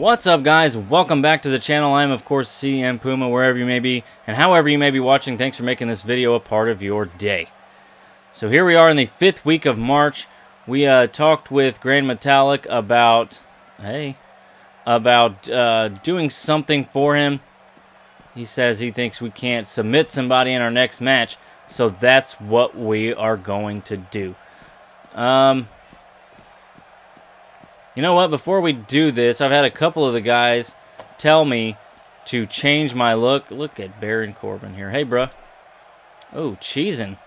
What's up guys? Welcome back to the channel. I'm of course CM Puma wherever you may be and however you may be watching. Thanks for making this video a part of your day. So here we are in the fifth week of March. We uh, talked with Gran Metalik about, hey, about uh, doing something for him. He says he thinks we can't submit somebody in our next match. So that's what we are going to do. Um, you know what? Before we do this, I've had a couple of the guys tell me to change my look. Look at Baron Corbin here. Hey, bruh. Oh, cheesing.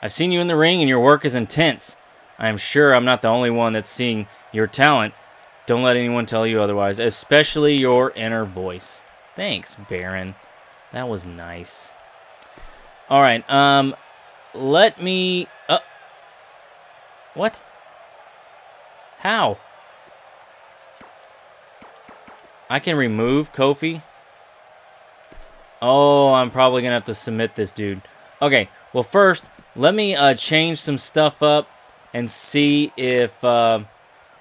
I've seen you in the ring and your work is intense. I am sure I'm not the only one that's seeing your talent. Don't let anyone tell you otherwise, especially your inner voice. Thanks, Baron. That was nice. All right, um, let me... Uh, what? How? I can remove Kofi. Oh, I'm probably going to have to submit this dude. Okay, well first, let me uh, change some stuff up and see if uh,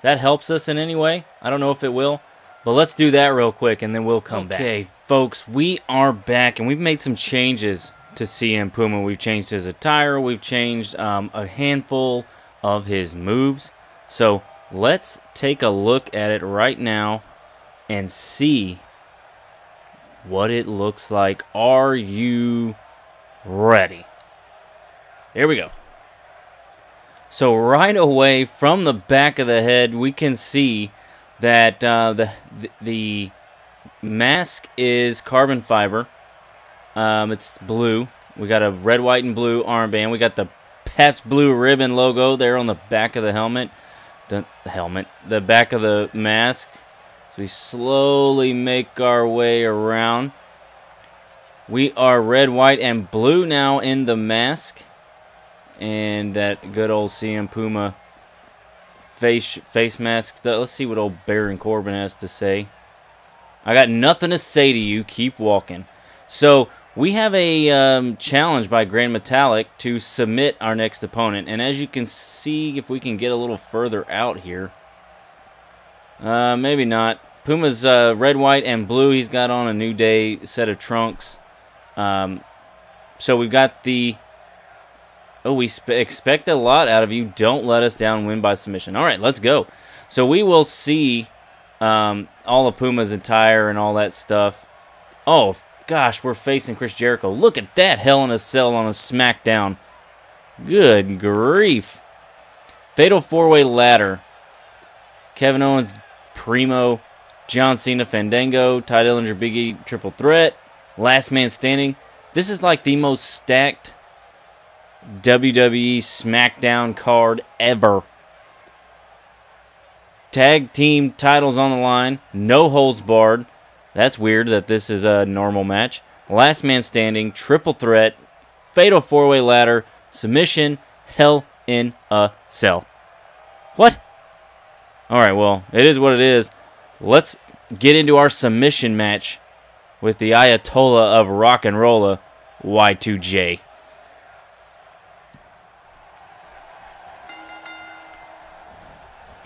that helps us in any way. I don't know if it will, but let's do that real quick and then we'll come okay, back. Okay, folks, we are back and we've made some changes to CM Puma. We've changed his attire. We've changed um, a handful of his moves. So Let's take a look at it right now and see what it looks like. Are you ready? Here we go. So right away from the back of the head, we can see that uh, the, the mask is carbon fiber. Um, it's blue. We got a red, white, and blue armband. We got the Pabst Blue Ribbon logo there on the back of the helmet the helmet, the back of the mask. So we slowly make our way around. We are red, white, and blue now in the mask. And that good old CM Puma face face mask. Let's see what old Baron Corbin has to say. I got nothing to say to you. Keep walking. So we have a um, challenge by Gran Metalik to submit our next opponent. And as you can see, if we can get a little further out here. Uh, maybe not. Puma's uh, red, white, and blue. He's got on a New Day set of trunks. Um, so we've got the... Oh, we expect a lot out of you. Don't let us down. Win by submission. All right, let's go. So we will see um, all of Puma's attire and all that stuff. Oh, gosh, we're facing Chris Jericho. Look at that Hell in a Cell on a SmackDown. Good grief. Fatal four-way ladder. Kevin Owens, Primo, John Cena, Fandango, Tye Dillinger, Biggie, Triple Threat, Last Man Standing. This is like the most stacked WWE SmackDown card ever. Tag team titles on the line, no holds barred. That's weird that this is a normal match. Last man standing, triple threat, fatal four-way ladder, submission, hell in a cell. What? Alright, well, it is what it is. Let's get into our submission match with the Ayatollah of Rock and Rolla, Y2J.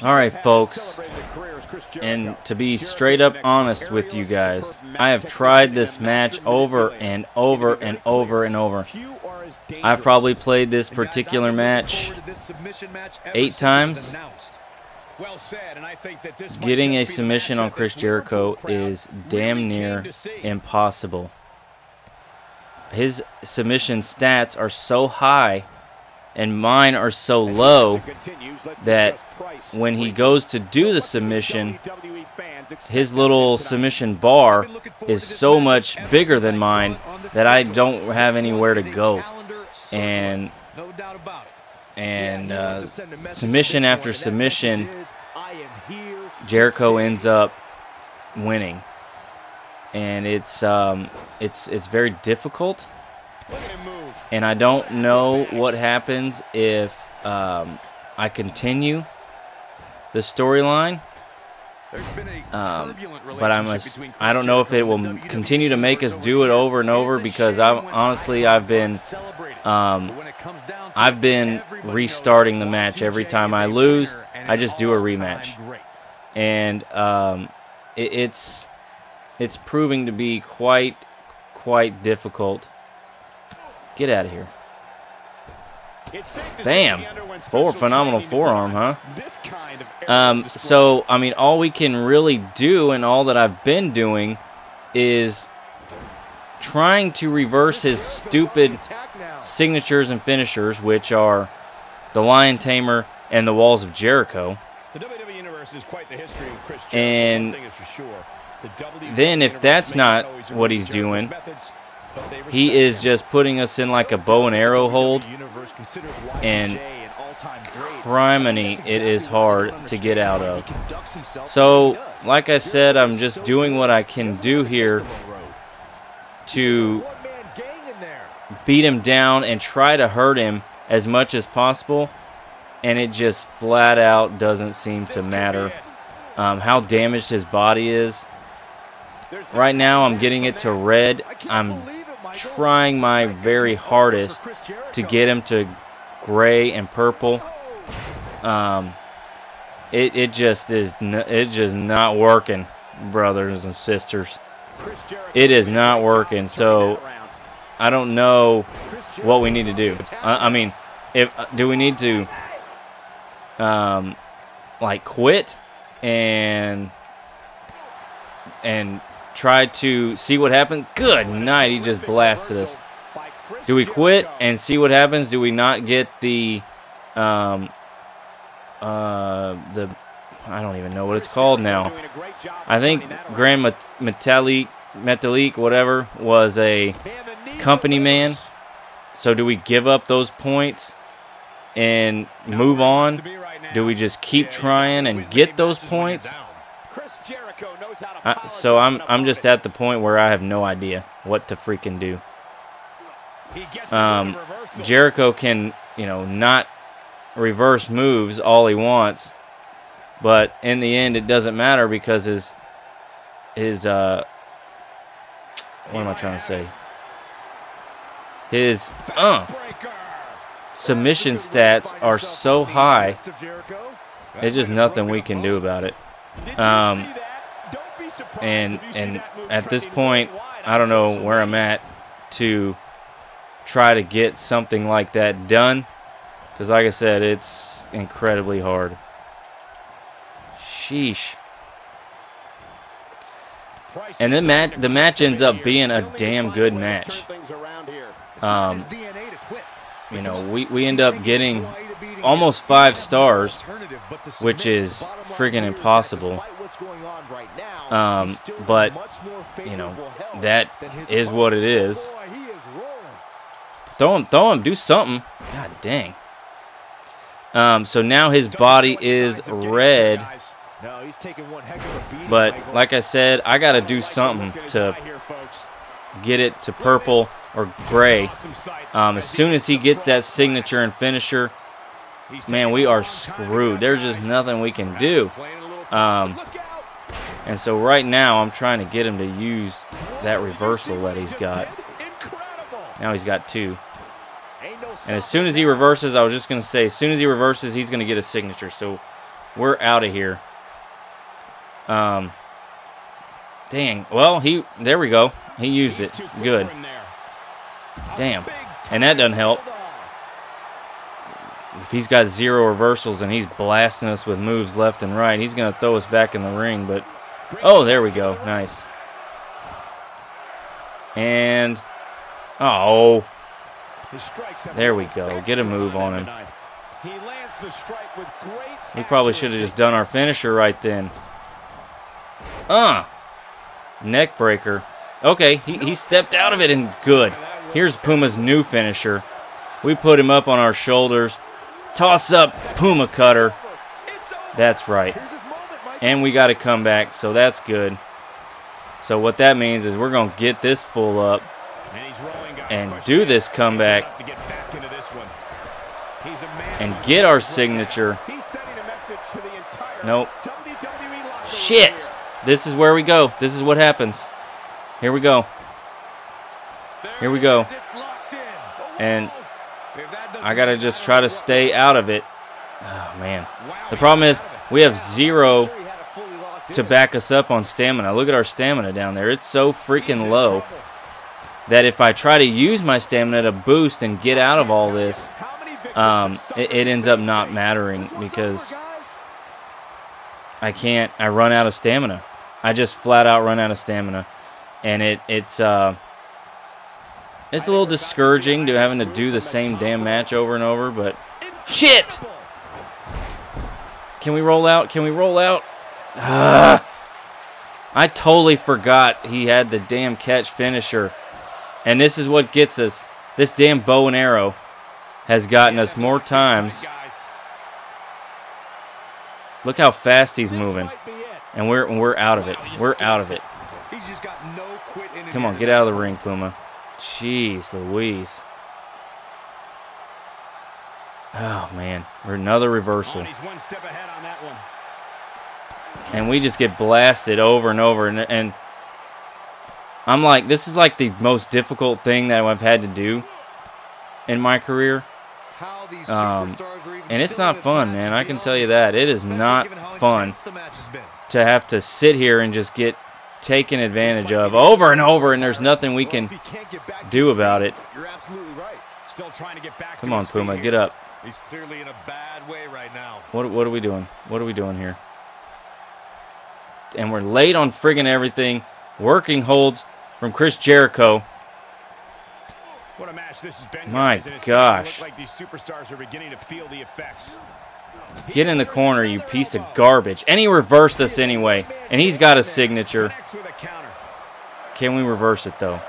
Alright, folks. And to be straight up honest with you guys, I have tried this match over and over and over and over. I've probably played this particular match eight times. Getting a submission on Chris Jericho is damn near impossible. His submission stats are so high and mine are so low that when he goes to do the submission, his little submission bar is so much bigger than mine that I don't have anywhere to go. And and uh, submission after submission, Jericho ends up winning, and it's um, it's it's very difficult. And I don't know what happens if um, I continue the storyline. Um, but I'm a, I don't know if it will continue to make us do it over and over because I honestly I've been um, I've been restarting the match every time I lose. I just do a rematch, and um, it, it's it's proving to be quite quite difficult. Get out of here. Bam! Four phenomenal forearm, huh? Um, so, I mean, all we can really do and all that I've been doing is trying to reverse his stupid signatures and finishers, which are the Lion Tamer and the Walls of Jericho. And then if that's not what he's doing, he is just putting us in like a bow and arrow hold. And criminy, it is hard to get out of. So, like I said, I'm just doing what I can do here to beat him down and try to hurt him as much as possible. And it just flat out doesn't seem to matter um, how damaged his body is. Right now, I'm getting it to red. I'm trying my very hardest to get him to gray and purple. Um, it, it just is it just not working, brothers and sisters. It is not working. So I don't know what we need to do. I, I mean, if do we need to um, like quit and and try to see what happens. Good night. He just blasted us. Do we quit and see what happens? Do we not get the, um, uh, the, I don't even know what it's called now. I think Gran Metalik, Metalik, whatever, was a company man. So do we give up those points and move on? Do we just keep trying and get those points? I, so I'm I'm just at the point where I have no idea what to freaking do. Um, Jericho can you know not reverse moves all he wants, but in the end it doesn't matter because his his uh what am I trying to say? His uh submission stats are so high. There's just nothing we can do about it. Um, and and at this point, I don't know where I'm at to try to get something like that done. Because like I said, it's incredibly hard. Sheesh. And then mat the match ends up being a damn good match. Um, you know, we, we end up getting almost five stars, which is friggin' impossible. Um, but, you know, that is what it is. Throw him, throw him, do something. God dang. Um, so now his body is red. But like I said, I got to do something to get it to purple or gray. Um, as soon as he gets that signature and finisher, man, we are screwed. There's just nothing we can do. Um, and so right now, I'm trying to get him to use that reversal that he's got. Now he's got two. And as soon as he reverses, I was just going to say, as soon as he reverses, he's going to get a signature. So we're out of here. Um, dang. Well, he there we go. He used it. Good. Damn. And that doesn't help. If he's got zero reversals and he's blasting us with moves left and right, he's going to throw us back in the ring. But, oh, there we go. Nice. And, oh, there we go. Get a move on him. We probably should have just done our finisher right then. Uh, neck breaker. Okay, he, he stepped out of it and good. Here's Puma's new finisher. We put him up on our shoulders. Toss up Puma cutter. That's right. And we got to come back, so that's good. So what that means is we're going to get this full up and do this comeback and get our signature. Nope. Shit. This is where we go. This is what happens. Here we go. Here we go. And I got to just try to stay out of it. Oh, man. The problem is we have zero to back us up on stamina. Look at our stamina down there. It's so freaking low that if I try to use my stamina to boost and get out of all this, um, it, it ends up not mattering because I can't. I run out of stamina. I just flat out run out of stamina, and it it's uh, it's a little discouraging to having to do the same damn match over and over. But shit! Can we roll out? Can we roll out? Ah. I totally forgot he had the damn catch finisher. And this is what gets us. This damn bow and arrow has gotten us more times. Look how fast he's moving. And we're we're out of it. We're out of it. Come on, get out of the ring, Puma. Jeez Louise. Oh, man. We're another reversal. And we just get blasted over and over. And, and I'm like, this is like the most difficult thing that I've had to do in my career. Um, and it's not fun, man. I can tell you that. It is not fun to have to sit here and just get taken advantage of over and over, and there's nothing we can do about it. Come on, Puma, get up. He's clearly in a bad way right now. What, what are we doing? What are we doing here? And we're late on friggin' everything. Working holds from Chris Jericho. What a match this has been. My gosh. Like these superstars are beginning to feel the effects. Get in the corner, you piece of garbage. And he reversed us anyway. And he's got a signature. Can we reverse it, though?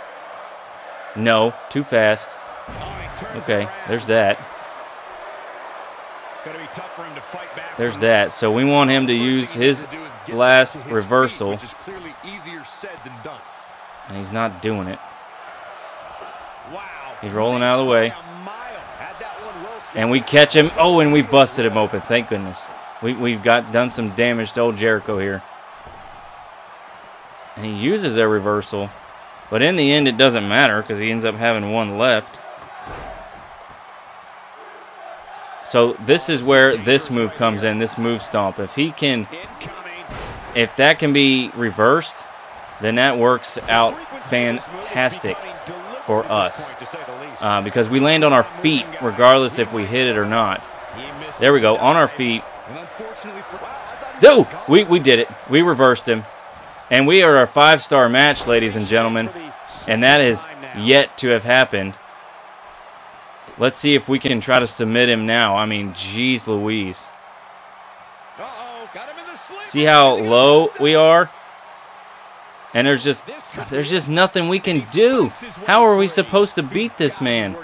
No. Too fast. Okay, there's that. There's that. So we want him to use his last reversal. And he's not doing it. He's rolling out of the way. And we catch him. Oh, and we busted him open. Thank goodness. We, we've got done some damage to old Jericho here. And he uses a reversal. But in the end, it doesn't matter because he ends up having one left. So this is where this move comes in, this move stomp. If he can, if that can be reversed, then that works out fantastic for us. Uh, because we land on our feet regardless if we hit it or not. There we go, on our feet. No, we, we did it. We reversed him. And we are a five-star match, ladies and gentlemen. And that is yet to have happened. Let's see if we can try to submit him now. I mean, geez Louise. See how low we are? And there's just there's just nothing we can do. How are we supposed to beat this man?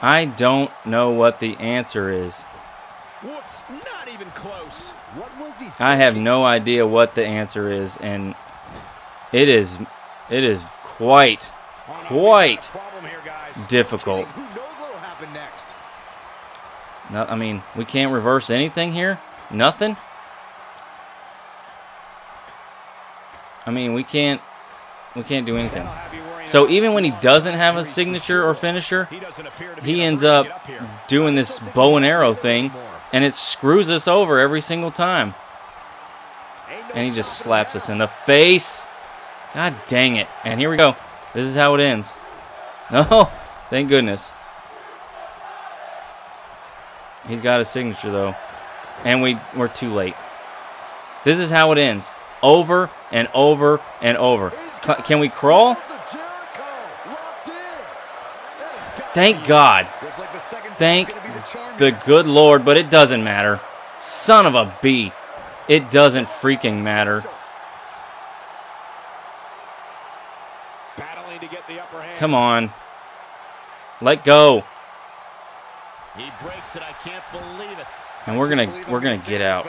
I don't know what the answer is. I have no idea what the answer is and it is it is quite quite difficult. No, I mean, we can't reverse anything here? Nothing? I mean, we can't we can't do anything. So even when he doesn't have a signature or finisher, he ends up doing this bow and arrow thing, and it screws us over every single time. And he just slaps us in the face. God dang it. And here we go. This is how it ends. No, oh, thank goodness. He's got a signature though. And we we're too late. This is how it ends. Over and over and over. Can we crawl? Thank God. Thank the good Lord, but it doesn't matter. Son of a B. It doesn't freaking matter. Come on. Let go. He breaks it. I can't believe it. And we're gonna we're gonna get out.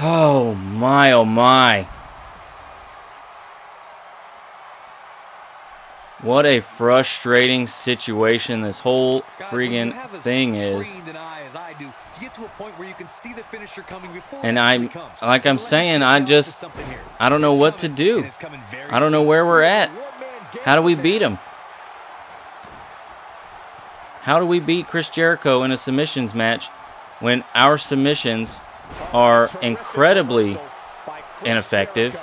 Oh my oh my. What a frustrating situation this whole friggin' thing is. And I'm, like I'm saying, I just, I don't know what to do. I don't know where we're at. How do we beat him? How do we beat Chris Jericho in a submissions match when our submissions are incredibly ineffective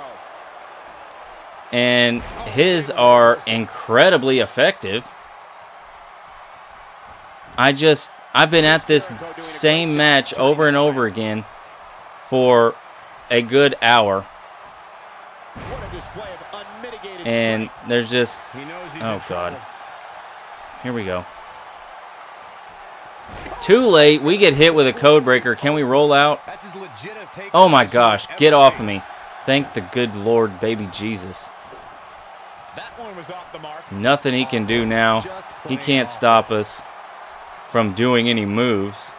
and his are incredibly effective? I just, I've been at this same match over and over again for a good hour. And there's just, oh God. Here we go. Too late. We get hit with a code breaker. Can we roll out? Oh my gosh. Get off of me. Thank the good Lord, baby Jesus. Nothing he can do now. He can't stop us from doing any moves.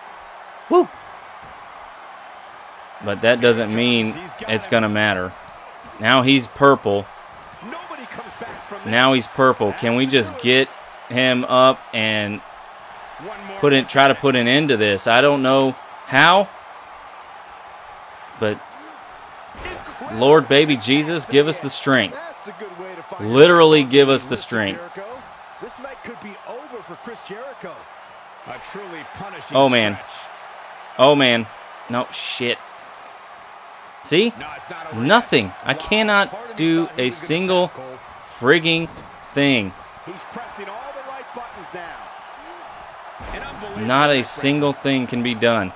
Woo! But that doesn't mean it's going to matter. Now he's purple. Now he's purple. Can we just get him up and put in, try to put an end to this? I don't know how, but Lord, baby Jesus, give us the strength. Literally give us the strength. This night could be over for Chris Jericho. oh man. Oh man. No shit. See? Nothing. I cannot do a single frigging thing. Not a single thing can be done.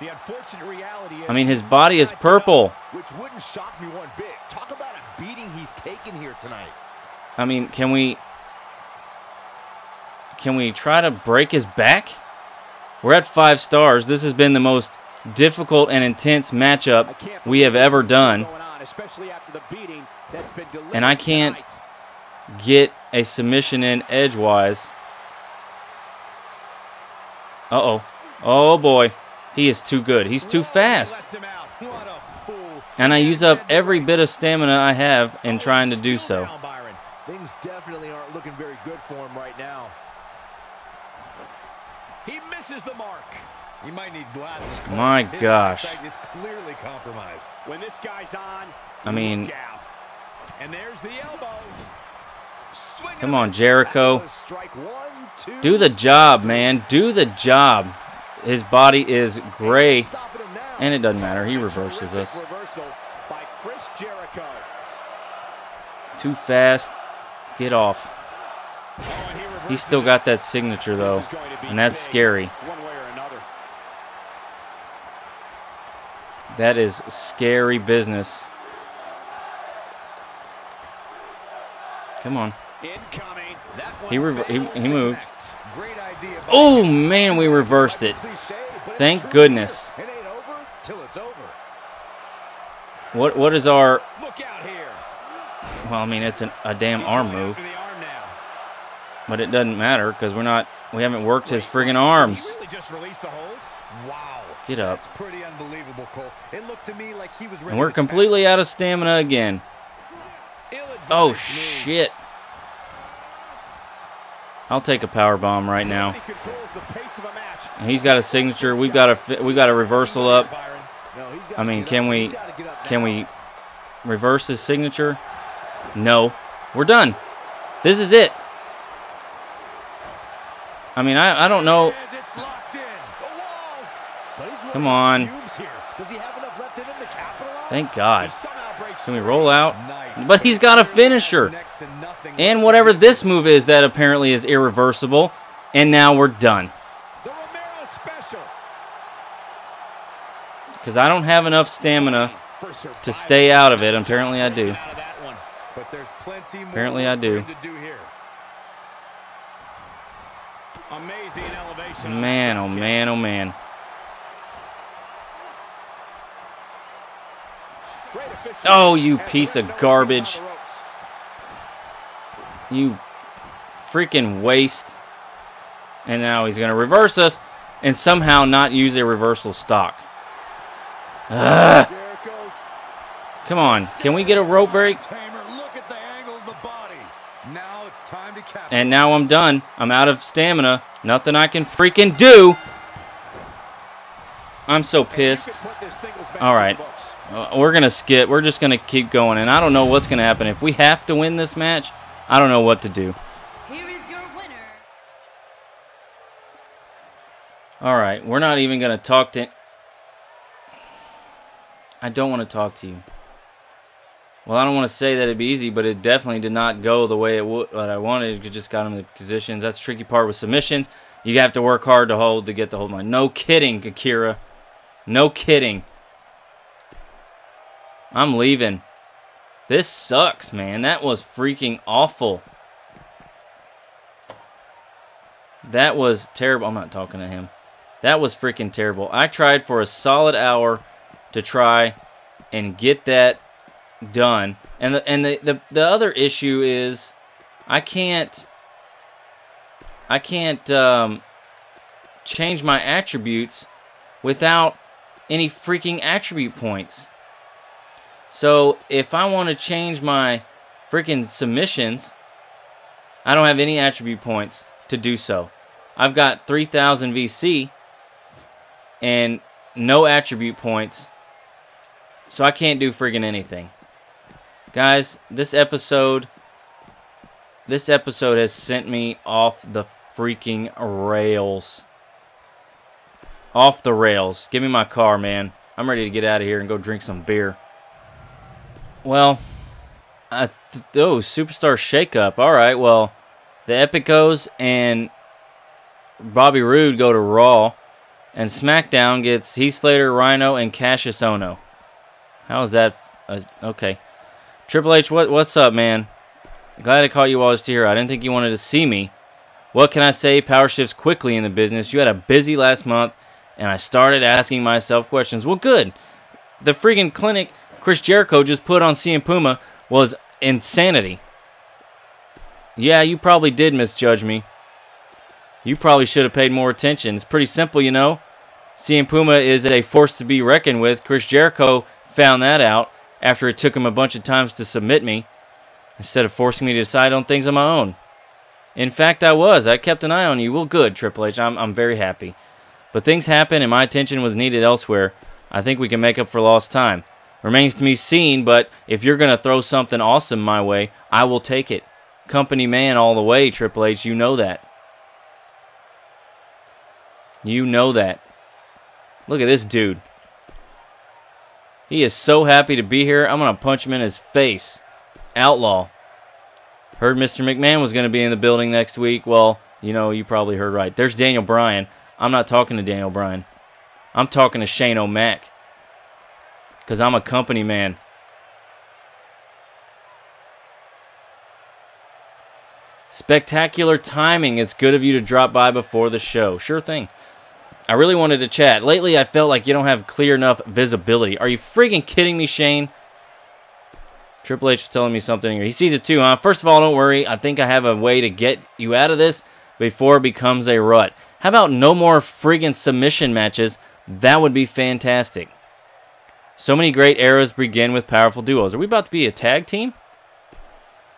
I mean, his body is purple. Which wouldn't shock me one bit. Talk about a beating he's taken here tonight. I mean, can we can we try to break his back? We're at five stars. This has been the most difficult and intense matchup we have ever done. And I can't get a submission in edgewise. Uh-oh. Oh, boy. He is too good. He's too fast. And I use up every bit of stamina I have in oh, trying to do so. Things definitely aren't looking very good for him right now. He misses the mark. He might need glasses. My gosh. Is clearly compromised. When this guy's on, I mean, and there's the elbow. Come on, Jericho. Do the job, man. Do the job. His body is gray, and it doesn't matter. He reverses us. Too fast. Get off. He's still got that signature, though, and that's scary. That is scary business. Come on. He, he, he moved. Oh, man, we reversed it. Thank goodness. What What is our... Well, I mean, it's an, a damn arm move. But it doesn't matter because we're not... We haven't worked his friggin' arms. Wow. Get up. pretty unbelievable, Cole. It looked to me like he was and we're completely out of stamina again. Oh, shit. I'll take a power bomb right now. He's got a signature. We've got a we got a reversal up. I mean, can we can we reverse his signature? No. We're done. This is it. I mean, I I don't know. Come on. Thank God. Can we roll out? But he's got a finisher. And whatever this move is that apparently is irreversible. And now we're done. Because I don't have enough stamina to stay out of it. Apparently I do. Apparently I do. Man, oh man, oh man. Oh, you piece of garbage. You freaking waste. And now he's going to reverse us and somehow not use a reversal stock. Ugh. Come on. Can we get a rope break? And now I'm done. I'm out of stamina. Nothing I can freaking do. I'm so pissed. All right. Uh, we're going to skip. We're just going to keep going. And I don't know what's going to happen. If we have to win this match, I don't know what to do. Here is your winner, Alright, we're not even going to talk to... I don't want to talk to you. Well, I don't want to say that it'd be easy, but it definitely did not go the way it would what I wanted. It just got him in the positions. That's the tricky part with submissions. You have to work hard to hold to get the hold line. No kidding, Akira. No kidding. I'm leaving. This sucks, man. That was freaking awful. That was terrible. I'm not talking to him. That was freaking terrible. I tried for a solid hour to try and get that done. And the and the, the, the other issue is I can't I can't um, change my attributes without any freaking attribute points. So if I want to change my freaking submissions, I don't have any attribute points to do so. I've got 3,000 VC and no attribute points, so I can't do friggin' anything. Guys, this episode, this episode has sent me off the freaking rails. Off the rails. Give me my car, man. I'm ready to get out of here and go drink some beer. Well, I oh, Superstar Shakeup. All right, well, the Epicos and Bobby Roode go to Raw, and SmackDown gets Heath Slater, Rhyno, and Kassius Ohno. How is that? Uh, okay. Triple H, what what's up, man? Glad I caught you while I was here. I didn't think you wanted to see me. What can I say? Power shifts quickly in the business. You had a busy last month, and I started asking myself questions. Well, good. The freaking clinic Chris Jericho just put on CM Puma was insanity. Yeah, you probably did misjudge me. You probably should have paid more attention. It's pretty simple, you know. CM Puma is a force to be reckoned with. Chris Jericho found that out after it took him a bunch of times to submit me instead of forcing me to decide on things on my own. In fact, I was. I kept an eye on you. Well, good, Triple H. I'm, I'm very happy. But things happened and my attention was needed elsewhere. I think we can make up for lost time. Remains to be seen, but if you're going to throw something awesome my way, I will take it. Company man all the way, Triple H. You know that. You know that. Look at this dude. He is so happy to be here. I'm going to punch him in his face. Outlaw. Heard Mr. McMahon was going to be in the building next week. Well, you know, you probably heard right. There's Daniel Bryan. I'm not talking to Daniel Bryan. I'm talking to Shane O'Mac. Because I'm a company man. Spectacular timing. It's good of you to drop by before the show. Sure thing. I really wanted to chat. Lately, I felt like you don't have clear enough visibility. Are you freaking kidding me, Shane? Triple H was telling me something. He sees it too, huh? First of all, don't worry. I think I have a way to get you out of this before it becomes a rut. How about no more friggin' submission matches? That would be fantastic. So many great eras begin with powerful duos. Are we about to be a tag team?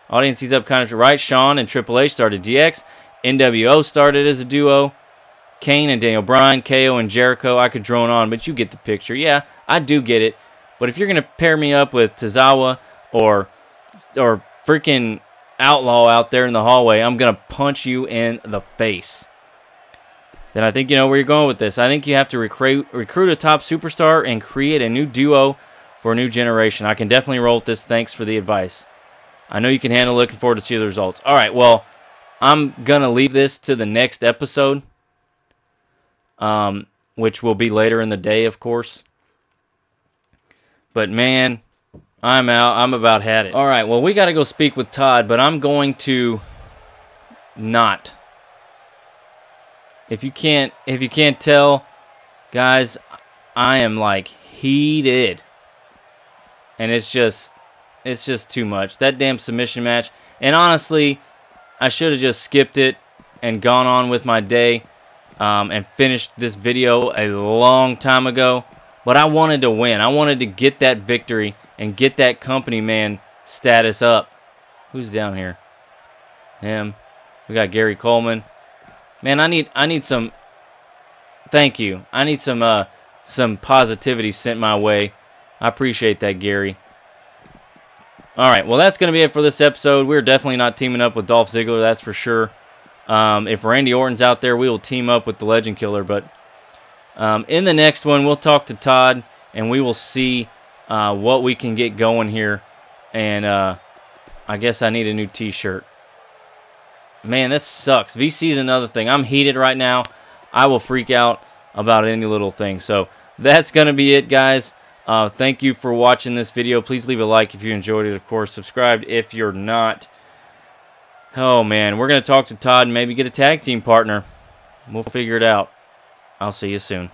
Audience sees up kind of right. Shawn and Triple H started DX. NWO started as a duo. Kane and Daniel Bryan, KO and Jericho. I could drone on, but you get the picture. Yeah, I do get it. But if you're going to pair me up with Tozawa or or freaking Outlaw out there in the hallway, I'm going to punch you in the face. Then I think you know where you're going with this. I think you have to recruit recruit a top superstar and create a new duo for a new generation. I can definitely roll with this. Thanks for the advice. I know you can handle Looking forward to see the results. All right, well, I'm going to leave this to the next episode um, which will be later in the day, of course. But man, I'm out. I'm about had it. All right, well, we got to go speak with Todd, but I'm going to not. If you can't, if you can't tell, guys, I am like heated, and it's just, it's just too much. That damn submission match, and honestly, I should have just skipped it and gone on with my day um, and finished this video a long time ago. But I wanted to win. I wanted to get that victory and get that company man status up. Who's down here? Him. We got Gary Coleman. Man, I need I need some thank you. I need some uh some positivity sent my way. I appreciate that, Gary. All right, well, that's going to be it for this episode. We're definitely not teaming up with Dolph Ziggler, that's for sure. Um, if Randy Orton's out there, we will team up with the Legend Killer. But Um, in the next one, we'll talk to Todd, and we will see uh, what we can get going here. And uh, I guess I need a new T-shirt. Man, that sucks. VC is another thing. I'm heated right now. I will freak out about any little thing. So that's going to be it, guys. Uh, thank you for watching this video. Please leave a like if you enjoyed it, of course. Subscribe if you're not. Oh, man. We're going to talk to Todd and maybe get a tag team partner. We'll figure it out. I'll see you soon.